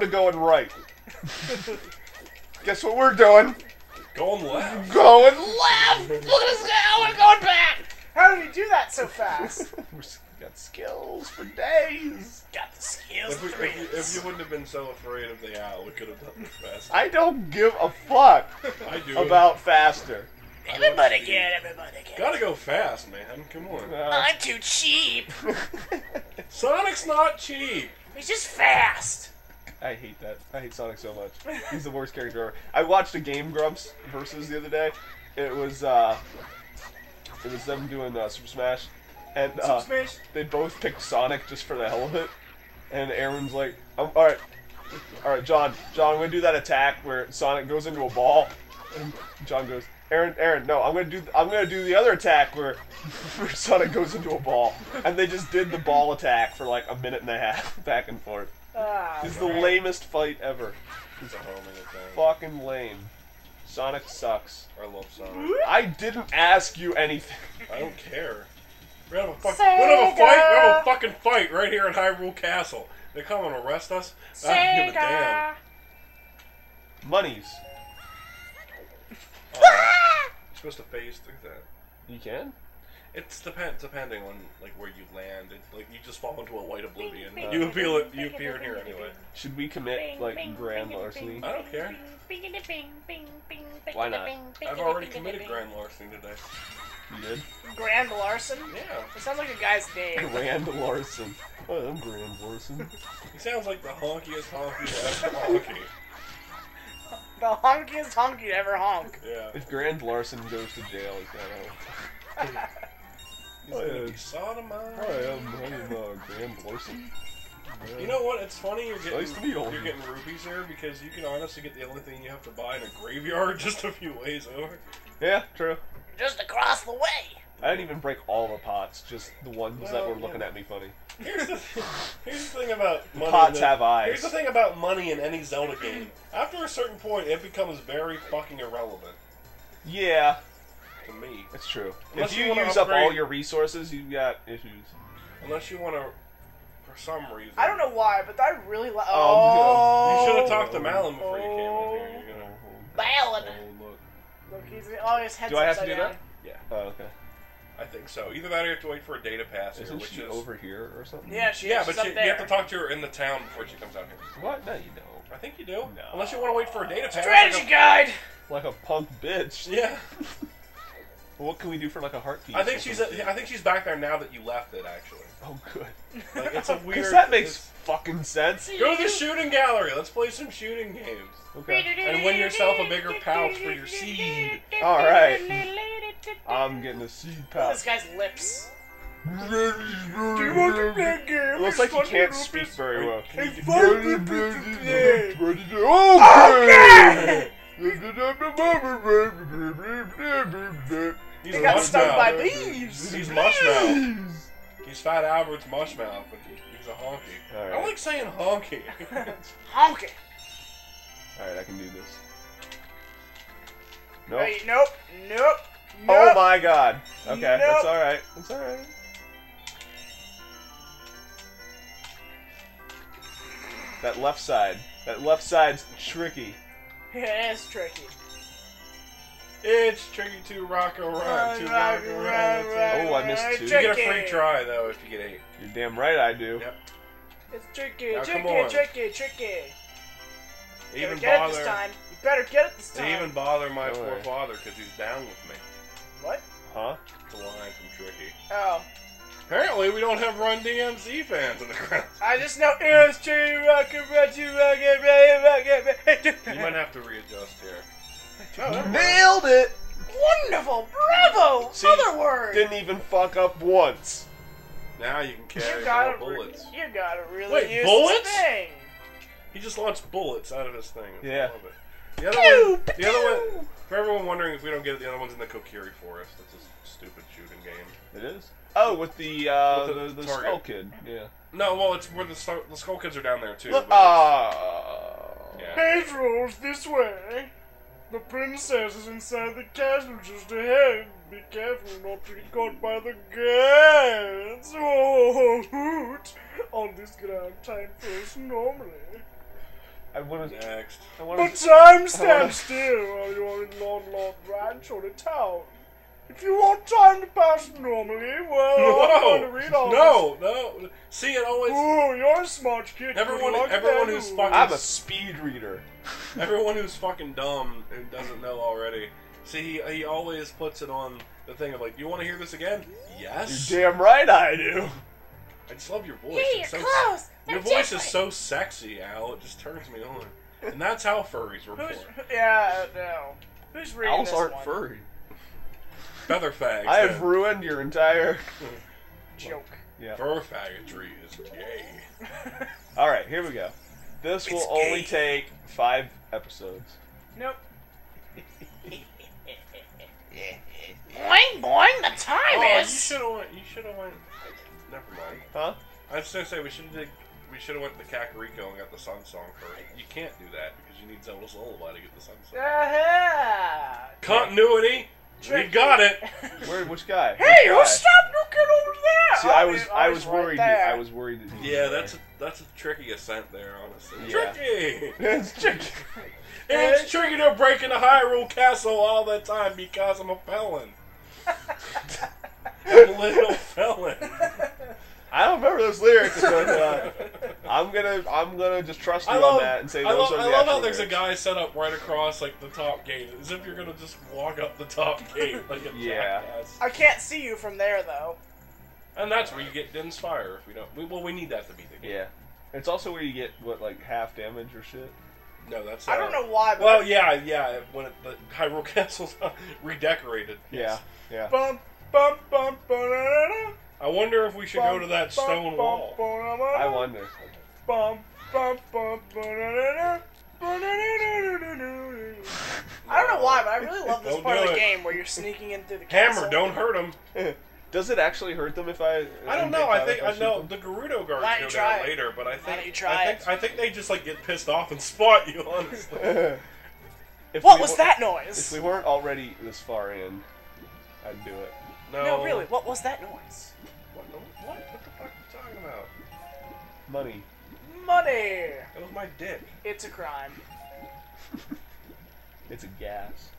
them to going right. Guess what we're doing? Going left. Going left. Look at us now. We're going back. How did we do that so fast? we got skills for days. Got the skills. If, we, if, you, if you wouldn't have been so afraid of the owl, we could have done this fast. I don't give a fuck I do. about faster. Everybody get, everybody get. Gotta go fast, man. Come on. Uh, I'm too cheap. Sonic's not cheap. He's just fast. I hate that. I hate Sonic so much. He's the worst character ever. I watched a Game Grumps versus the other day. It was uh, it was them doing uh, Super Smash, and uh, Smash. they both picked Sonic just for the hell of it. And Arin's like, oh, "All right, all right, John, John, I'm gonna do that attack where Sonic goes into a ball." And John goes, "Arin, Arin, no, I'm gonna do, I'm gonna do the other attack where, where Sonic goes into a ball." And they just did the ball attack for like a minute and a half, back and forth. Ah, It's the lamest fight ever. He's a homing attack. Fucking lame. Sonic sucks. I love Sonic. I didn't ask you anything. I don't care. We're gonna have a, fuck, we're have a fight. We're have a fucking fight right here in Hyrule Castle. They come and arrest us. I don't give a damn. Monies. Oh, you're supposed to phase through that. You can? It's depend depending on like where you land. It, like you just fall into a white oblivion. bing, You bing, appeal it. bing, You appear in bing, here bing, anyway. Should we commit like grand larceny? I don't care. Why not? I've already committed grand larceny today. You did? Grand Larson? Yeah. It sounds like a guy's name. Grand Larson. Oh, I'm Grand Larson. He sounds like the honkiest honky ever honky. The honkiest honky ever honk. Yeah. If Grand Larson goes to jail, he's got out. He's gonna be sodomized. Hi, I'm, I'm uh, Grand Larson. You know what? It's funny you're getting Nice to meet all you're you. getting rupees here because you can honestly get the only thing you have to buy in a graveyard just a few ways over. Yeah, true. Just across the way. I didn't even break all the pots, just the ones that Well, were yeah. looking at me funny. Here's the here's the thing about money. pots in the- have eyes. Here's the thing about money in any Zelda game. After a certain point, it becomes very fucking irrelevant Yeah, to me. it's true. Unless if you you, wanna use up all your resources, you've got issues. Unless you want to, for some reason. I don't know why, but I really like. Um, Oh. You should have talked to Malon before you came in here. You're gonna. Malon. Oh, look. Look, he's oh, his head's Do I have to do down. that? Yeah, Oh, okay. I think so. Either that or you have to wait for a data pass here, Isn't which she is over here or something? Yeah, she, Yeah, she's but up you, there. you have to talk to her in the town before she comes out here. What? No, you don't. I think you do. No. Unless you want to wait for a data pass. Strategy like guide. Like a punk bitch. a- Yeah. What can we do for like a heart piece? I think she's. something? A, I think she's back there now that you left it. Actually, Oh, good. like it's a weird. Because that makes it's- fucking sense. Go to the shooting gallery. Let's play some shooting games. Okay. And win yourself a bigger pouch for your seed. All right. I'm getting a seed pouch. this guy's lips. It looks like he can't speak very well. Can you- Okay. Oh, He's He got stung by mushmouth. bees. He's mushmouth. He's Fat Albert's mushmouth, but he, he's a honky. All I like saying honky. Honky. All right, I can do this. Nope. Wait, nope, nope, nope. Oh my god. Okay, Nope. that's all right. That's all right. That left side. That left side's tricky. It is tricky. it's tricky to rock around, to oh, rock around. Oh, I missed two. You get a free try though if you get eight. You're damn right I do. Yep. It's tricky, Now, tricky, tricky, tricky. They You even better get it bother. this time. You better get it this time. They even bother my Don't poor worry. father because he's down with me. What? Huh? The line from Tricky. Oh. Apparently, we don't have Run DMC fans in the crowd. I just know it's tricky, rocket, rocket, rocket, rocket, rocket. You might have to readjust here. Oh, never mind. Nailed it! Wonderful! Bravo! See, Other word! Didn't even fuck up once. Now you can carry you gotta, more re- bullets. you gotta really Wait, use bullets? this thing. He just launched bullets out of his thing. I Yeah. love it. The other Pew, one, the other one, for everyone wondering if we don't get it, the other one's in the Kokiri Forest. That's a stupid shooting game. It is? Oh, with the, uh, With the, the the, target. skull kid. Yeah. No, well, it's where the, Skull- the Skull Kids are down there too. Look, but ah. Yeah. Pedro's this way. The princess is inside the castle just ahead. Be careful not to get caught by the guards. Oh, hoot. On this ground, time first normally. I want to. Next. I wanna, But time I stand wanna- still while you're in Lon Lon Ranch or the town. If you want time to pass normally, well, I'm going to read all No, no. See, it this. always. Ooh, you're a smart kid. Everyone- everyone who's fucking- I'm a speed reader. Everyone who's fucking dumb who doesn't know already. See, he, he always puts it on the thing of like, you want to hear this again? Yes. You're damn right I do. I just love your voice. Hey, It's your so- clothes. Your They're voice is so sexy, Al. It just turns me on. And that's how furries report. Who's, yeah, no. Who's reading Owls this aren't one? furry. Feather fags. I have then. ruined your entire. Joke. Yeah. Fur faggotry is gay. All right, here we go. This will It's only gay. take five episodes. Nope. Boing, boing, the time Oh, you should have went. You should have went. Never mind. Huh? I was gonna say we should have. We should have went to Kakariko and got the Sun Song first. You can't do that because you need Zelda's Lullaby to get the Sun Song. Uh-huh. Continuity. We got it. Where? Which guy? Hey, Which you guy? stop looking over there! See, I was, mean, I was right worried. there. I was worried. that Yeah, that's a, that's a tricky ascent there, honestly. Yeah. Tricky. it's tricky. It's tricky to break into Hyrule Castle all the time because I'm a felon. I'm a little felon. I don't remember those lyrics, but uh, I'm gonna, I'm gonna just trust you I love, on that and say I those love, are the I love how actual there's a guy set up right across like the top gate, as if you're gonna just walk up the top gate like a Yeah. jackass. I can't see you from there, though. And that's where you get Din's fire if we don't. We, well, we need that to beat the game. Yeah. It's also where you get what, like half damage or shit. No, that's. I uh, don't know why, but. Well, yeah, yeah. When it, the Hyrule Castle's redecorated. Yeah, yeah. Bum, bum, bum, ba-da-da-da. I wonder if we should go to that Bum, stone bum, wall. I wonder. Bum, bum, bum, ba-da-da-da. Ba-da-da-da-da-da-da. I don't know why, but I really love this Don't part do of the it. game where you're sneaking in through the castle. Hammer, don't hurt him. Does it actually hurt them if I? I don't know. I think I know them? the Gerudo guards Why don't go you try down it? later, but I think don't you try I think it? I think they just like get pissed off and spot you. Honestly, If What was wa- that If noise? we weren't already this far in, I'd do it. no, No, really, what was that noise? What, what? What the fuck are you talking about? Money. Money! That was my dick. It's a crime. It's a gas.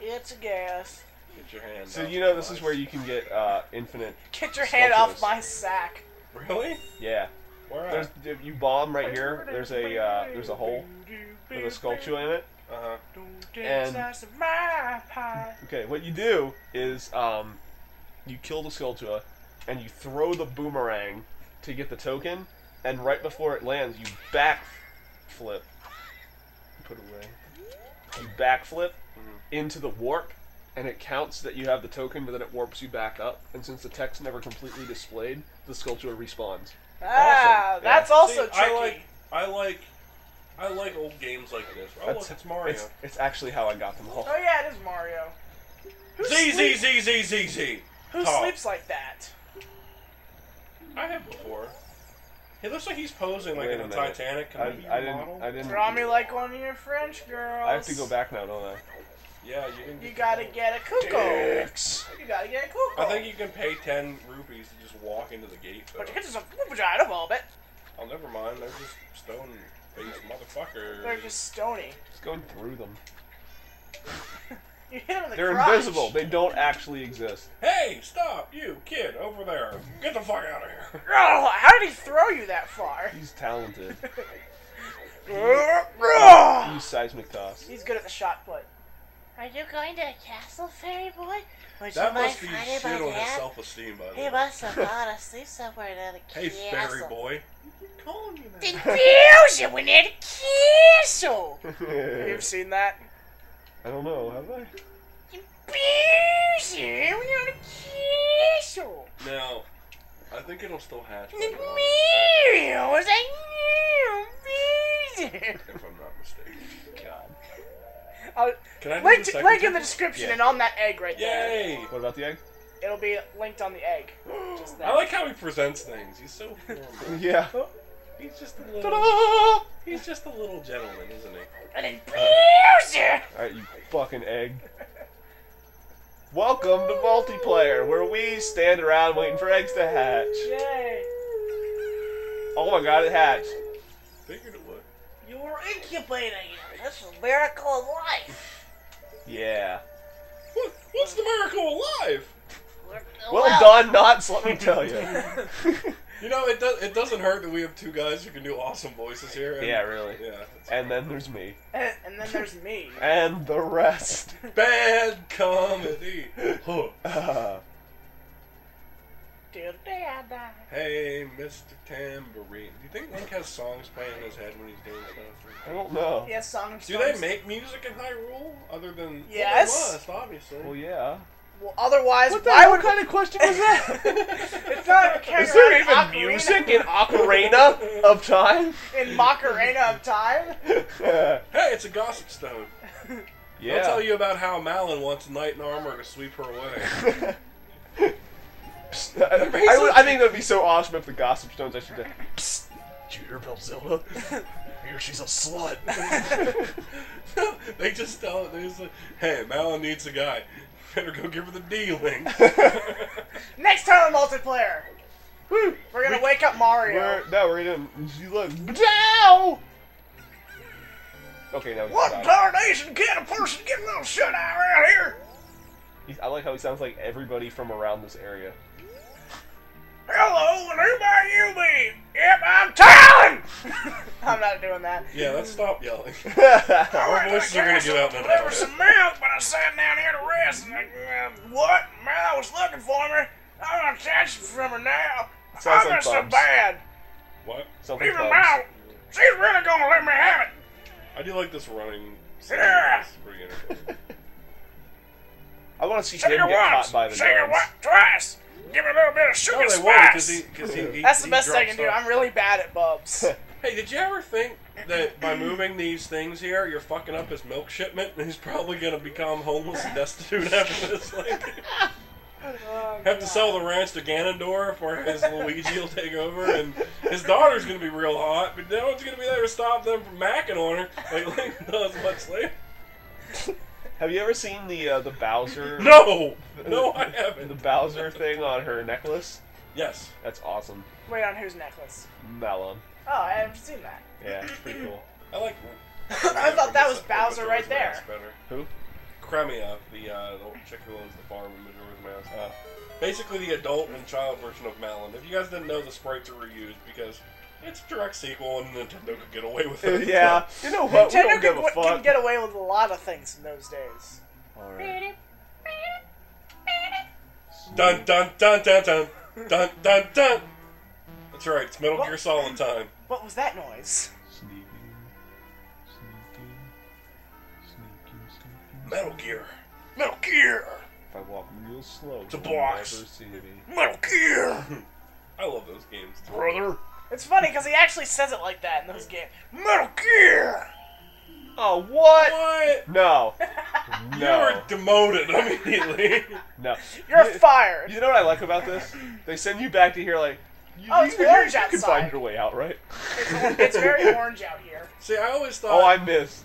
It's a gas. Get your hand. So off you know this is where you can get uh, infinite. Get your hand off Skulltulas. my sack. really. Yeah. Where There's at? if you bomb right here. There's a uh, there's a hole with a Skulltula in it. Uh huh. And- Slice of my pie. Okay, what you do is um, you kill the Skulltula and you throw the boomerang to get the token, and right before it lands, you back flip. Put away. You backflip into the warp, and it counts that you have the token, but then it warps you back up. And since the text never completely displayed, the Skulltula respawns. Ah, Awesome. that's Yeah. also See, tricky. I like I like I like old games like this. Oh That's- look, it's Mario. It's, it's actually how I got them all. Oh yeah, it is Mario. Who, Z Z Z Z Z Z. who Talk. sleeps like that? I have before. He looks like he's posing like Wait in a a minute. Titanic. Can I, comedian I didn't. model? I didn't. Draw me like one of your French girls. I have to go back now, don't I? Yeah, you didn't. You get gotta get a cuckoo. You gotta get a cuckoo. I think you can pay ten rupees to just walk into the gate. Though. But you get yourself a vagina bulb it. Oh, never mind. They're just stone faced motherfuckers. They're just stony. Just going through them. You hit them in the They're crotch. invisible. They don't actually exist. Hey, stop, you kid over there! Get the fuck out of here! Oh, how did he throw you that far? He's talented. He's Use seismic toss. He's good at the shot put. Are you going to a castle, fairy boy? Would That you must be finding shit my on his dad? self-esteem, by the He way. must have gone to sleep somewhere near the Hey, castle. fairy boy. Calling me that. The Belgium went near the castle. Have you ever seen that? I don't know. Have I? The Belgium went near castle. Now, I think it'll still hatch. The by the way, Miriam was like, no, Belgium. If I'm not mistaken. God. Uh, I'll Can I do link, the link in the description Yeah. and on that egg right there. Yay! What about the egg? It'll be linked on the egg. Just. I like how he presents things. He's so formal. Yeah. Oh, he's just a little. Ta-da! He's just a little gentleman, isn't he? And then uh, Belgium. Alright, you fucking egg. Welcome to multiplayer, where we stand around waiting for eggs to hatch. Yay! Oh my god, it hatched. Figured it would. You were incubating. it. That's a miracle of life. Yeah. What, what's the miracle of life? Well, done, nuts. Let me tell you. You know, it does. It doesn't hurt that we have two guys who can do awesome voices here. And, yeah, really. Yeah. And then there's me, And, and then there's me. and the rest. bad comedy. Huh. Uh, Till day I die. Hey, Mr. Tambourine. Do you think Link has songs playing in his head when he's doing stuff? I don't know. Yeah, songs. Do they make music in Hyrule other than? Yes. Well, they must, obviously. Well, yeah. Well, otherwise, What the why hell would kind of question was that? it's not carrying Is there even ocarina- music in Ocarina of Time? in Macarena of Time? Hey, it's a gossip stone. Yeah. I'll tell you about how Malon wants a knight in armor to sweep her away. Psst, I, I would- I think that would be so awesome if the Gossip Stones actually did. Psst, did you hear about Zelda? Hear she's a slut. they just tell they just like, hey, Malon needs a guy. Better go give her the D link. Next time on multiplayer, Woo. we're gonna wake up Mario. We're, no, we're gonna. You look. Dow! Okay, now What back. tarnation can a person get a little shut eye around here? He's- I like how he sounds like everybody from around this area. Hello, and who might you be? Yep, I'm Talon! I'm not doing that. yeah, let's stop yelling. Our Our voices are gonna get out in an Deliver hour. some milk, but I sat down here to rest, and uh, what? Mal was looking for me. I'm gonna catch you from her now. Sounds I'm like so Bubs. bad. What? Something Even comes. Mal, she's really gonna let me have it. I do like this running. Yeah. It's pretty entertaining. I want to see Shake him it get once, caught by the shake it guns. once, twice. Give me a little bit of sugar No, they won't because spice. he, cause he, he That's the he best I drops can do. stuff. I'm really bad at bubs. Hey, did you ever think that by moving these things here, you're fucking up his milk shipment, and he's probably gonna become homeless and destitute after this? Like, have to sell the ranch to Ganondorf, where his Luigi will take over, and his daughter's gonna be real hot, but no one's gonna be there to stop them from macking on her like Link does much later. Have you ever seen the uh, the Bowser? No, no, I The haven't. The Bowser thing on her necklace. Yes, That's awesome. Wait on whose necklace? Malon. Oh, I haven't seen that. Yeah, it's pretty cool. I like. I thought that was Bowser right there. Better. Who? Cremia, the uh, the chick who owns the farm in Majora's Mask. Uh, basically, the adult and child version of Malon. If you guys didn't know, the sprites are reused because it's a direct sequel, and Nintendo could get away with it. yeah. You know what? We Nintendo don't give can, a can get away with a lot of things in those days. All right. Dun dun dun dun dun dun dun dun. That's right. It's Metal Gear Solid time. What was that noise? Sneaking, sneaking, sneaking, sneaking. Metal Gear. Metal Gear. If I walk real slow, it's a you'll box. never see me. Metal Gear. I love those games. Brother. It's funny because he actually says it like that in those games. Metal Gear. Oh, what? What? No. You No. were demoted immediately. No. You're You- fired. You know what I like about this? They send you back to here like, you, Oh, it's you, orange you, you can find your way out, right? It's, it's very orange out here. See, I always oh, thought. Oh, I missed.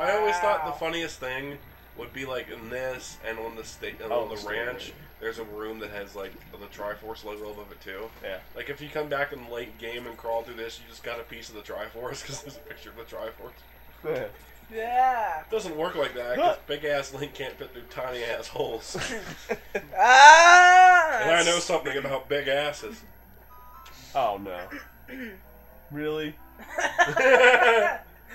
I always thought the funniest thing would be like in this and on the state and Oh, on the the ranch. state. There's a room that has like the Triforce logo above it too. Yeah. Like if you come back in the late game and crawl through this, you just got a piece of the Triforce because there's a picture of the Triforce. Yeah. It doesn't work like that because big ass Link can't fit through tiny ass holes. Ah. and I know something about big asses. oh no. Really?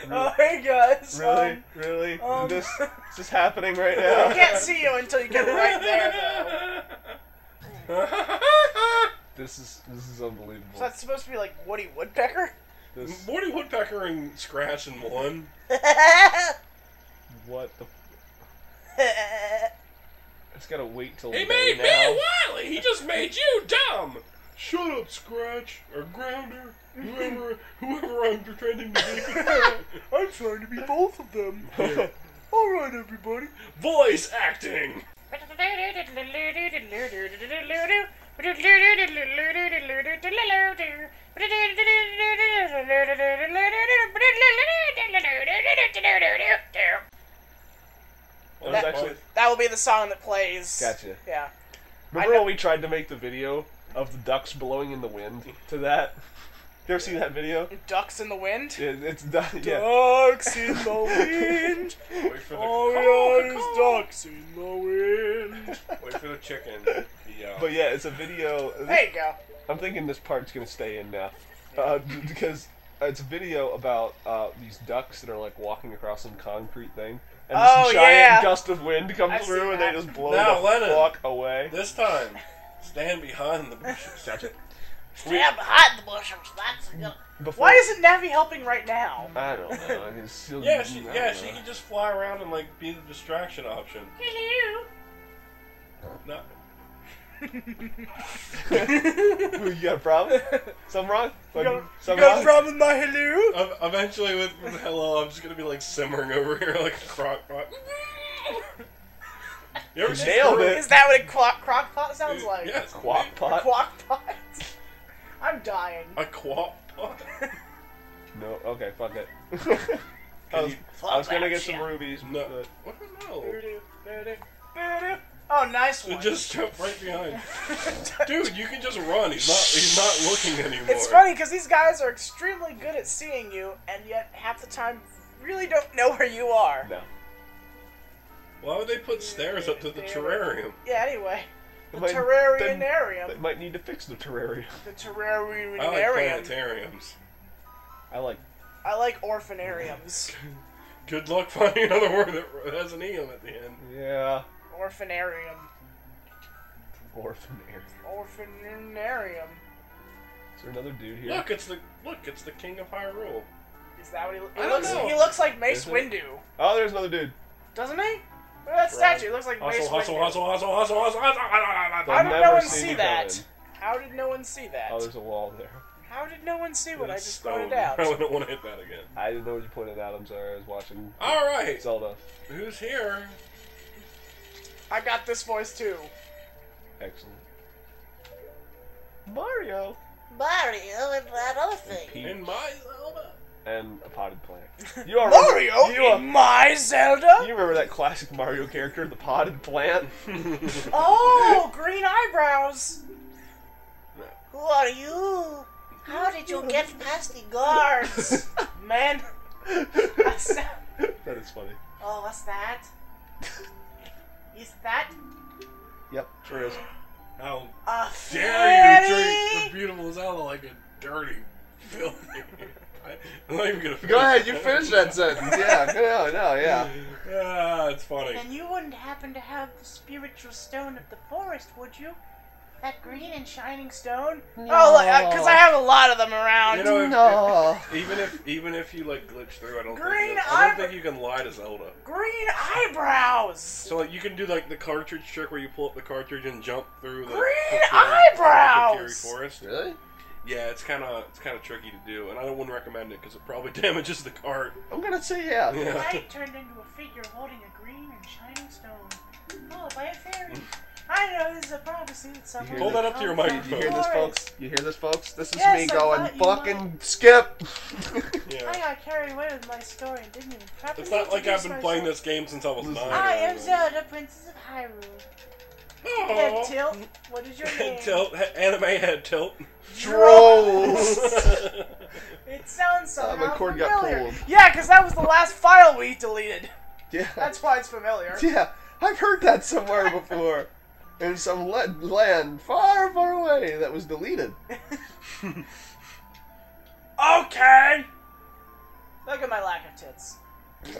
Oh, hey guys. Really? Um, really? um, is this is happening right now. I can't see you until you get right there, though. This is this is unbelievable. So that's supposed to be like Woody Woodpecker? This Woody Woodpecker and Scratch in one. what the? I just gotta wait till He made now. me Wily. He just made you dumb. Shut up, Scratch or Grounder, whoever whoever I'm pretending to be. I'm trying to be both of them. All right, everybody. Voice acting. That was actually That will be the song that plays. gotcha. Yeah. Remember I when we tried to make the video of the ducks blowing in the wind to that? You ever seen that video? Ducks in the wind. Yeah, it's done. Yeah. Ducks in the wind. Wait for the Oh, caw, yeah, caw. ducks in the wind. Wait for the chicken. Yeah. But yeah, it's a video. There you go. I'm thinking this part's gonna stay in now, uh, because it's a video about uh, these ducks that are like walking across some concrete thing, and this Oh, giant yeah. gust of wind comes I've through, and they just blow Now, the Lennon. fuck away. This time, stand behind the bushes. Gotcha. Stand behind the bushes. That's a good. Before, Why isn't Navi helping right now? I don't know. I just feel- Yeah, she, yeah, don't she can just fly around and like be the distraction option. Hello. No. you got a problem? Something wrong? You got, Something you got a problem with my hello? Ev- Eventually, with, with hello, I'm just gonna be like simmering over here like a crock pot. You ever nailed it. Is that what a crock, crock pot sounds like? Yes. Quack pot? Quack pot? I'm dying. A quack pot. No. Okay. Fuck it. I was, I was gonna get Shit. some rubies. No. but- What the hell? Oh, nice So one. just jump right behind. Dude, you can just run. He's not. He's not looking anymore. It's funny because these guys are extremely good at seeing you, and yet half the time really don't know where you are. No. Why would they put stairs up to the terrarium? Yeah, anyway. The They might- terrarianarium. They might need to fix the terrarium. The I like planetariums. I like. I like orphanariums. Good luck finding another word that has an e at the end. Yeah. Orphanarium. Orphanarium. Orphanarium. Is there another dude here? Look, it's the look, it's the king of Hyrule. Is that what he, I he don't looks? know. He looks like Mace Is it? Windu, Oh, there's another dude. doesn't he? Look at that statue. It looks like Mace Hustle, hustle, Windu. hustle, hustle, hustle, hustle, hustle, hustle, How I've did never no one seen see you that? coming. How did no one see that? Oh, there's a wall there. How did no one see what I just stone. pointed out? I wouldn't want to hit that again. I didn't know what you pointed out. I'm sorry. I was watching All right, Zelda. who's here? I got this voice too. Excellent. Mario Mario and that other thing. Peach In my Zelda. And a potted plant. You are Mario You, are, my Zelda. you remember that classic Mario character, the potted plant? Oh, green eyebrows. Who are you? How did you get past the guards? Man, that's not- that is funny. oh, what's that? Is that Yep, sure is. How a dare you treat the beautiful Zelda like a dirty, filthy? I- I'm not even gonna. Go ahead, you finish that sentence. Yeah, no, no, yeah. Ah, it's funny. And you wouldn't happen to have the spiritual stone of the forest, would you? That green and shining stone? Oh, because I have a lot of them around. You know, if, No. if- even if even if you like glitch through, I don't Green think you, I don't eyebrow- think you can lie to Zelda. green eyebrows. So like you can do like the cartridge trick where you pull up the cartridge and jump through the Green Kokiri- eyebrows! Kokiri forest. Really? Yeah, it's kind of it's kind of tricky to do, and I don't wouldn't recommend it because it probably damages the cart. I'm gonna say yeah. The Yeah. light turned into a figure holding a green and shining stone. Oh, by a fairy. I know this is a prophecy that someone. Hold that up to your will come You hear this, folks? You hear this, folks? This is Yes, me I going thought you fucking skip. I got carried away with my story and didn't even properly It's not like I've been introduce playing this game since I was nine. I am anything. Zelda, Princess of Hyrule. Head tilt. What is your name? Head tilt. Anime head tilt. Trolls. It sounds Oh, somehow my cord got familiar. pulled. Yeah, because that was the last file we deleted. yeah. That's why it's familiar. Yeah, I've heard that somewhere before. In some le- land far, far away that was deleted. Okay. Look at my lack of tits.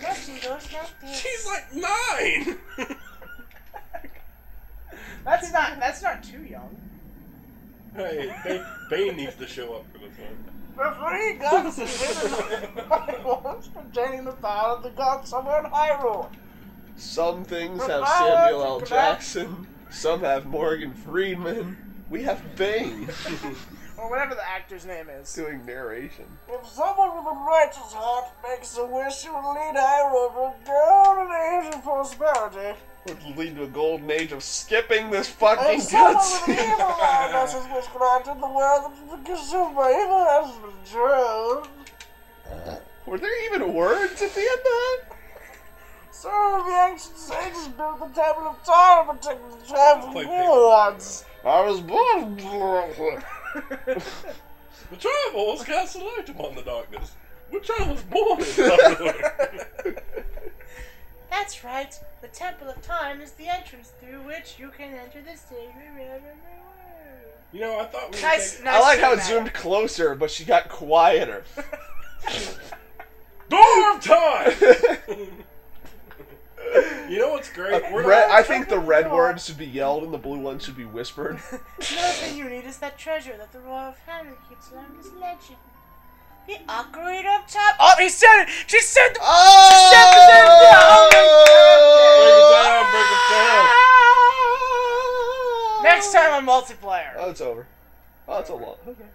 Neptune goes like this. She's like nine. That's not. That's not too young. hey, Bane, Bane needs to show up for this one. The three gods containing the power of the gods somewhere in Hyrule. Some things have Samuel L. Jackson. Some have Morgan Freeman. We have Bane Or whatever the actor's name is. doing narration. If someone with a righteous heart makes a wish, it will lead Hyrule to a golden age of prosperity. Would lead to a golden age of skipping this fucking And someone with an evil mind has cutscene. his the world that is consumed evil has been. Were there even words at the end of that? So the ancient sages built the Temple of Time to protect the tribe from Play evil ones. I was born. The travels cast a light upon the darkness, which I was born in. That's right. The Temple of Time is the entrance through which you can enter the sacred realm of the world. you know, I thought we would Nice, take... nice. I like how it cinematic. zoomed closer, but she got quieter. Door of Time! you know what's great? We're Red, I think the red words should be yelled and the blue ones should be whispered. Another thing you need is that treasure that the royal family keeps along this legend. The Ocarina of Time. Oh, he said it! She said the. Oh! oh break it down, break it down. Next time on multiplayer. Oh, it's over. Oh, it's a long. Okay.